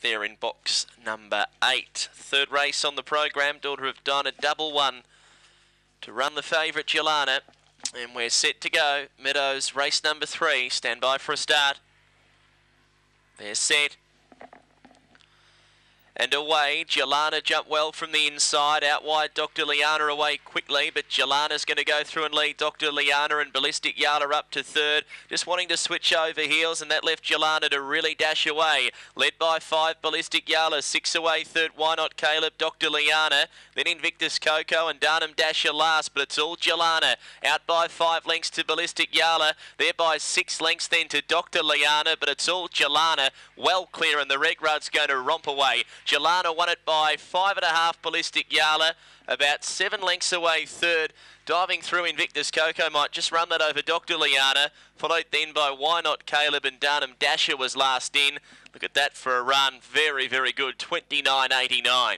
there in box number eight. Third race on the program, Daughter of Dinah, double one to run the favourite Jelana. And we're set to go. Meadows, race number three. Stand by for a start. They're set and away. Jelana jumped well from the inside. Out wide, Dr. Liana away quickly, but Jelana's going to go through and lead Dr. Liana and Ballistic Yala up to third. Just wanting to switch over heels, and that left Jelana to really dash away. Led by five, Ballistic Yala. Six away, third, Why Not Caleb, Dr. Liana. Then Invictus Coco and Darnham Dasher last, but it's all Jelana. Out by five lengths to Ballistic Yala. There by six lengths then to Dr. Liana, but it's all Jelana. Well clear, and the Reg Rud's going to romp away. Jelana won it by five and a half Ballistic Yala, about seven lengths away third. Diving through Invictus Coco might just run that over Dr. Liana, followed then by Why Not Caleb and Darnham Dasher was last in. Look at that for a run. Very, very good. 29.89.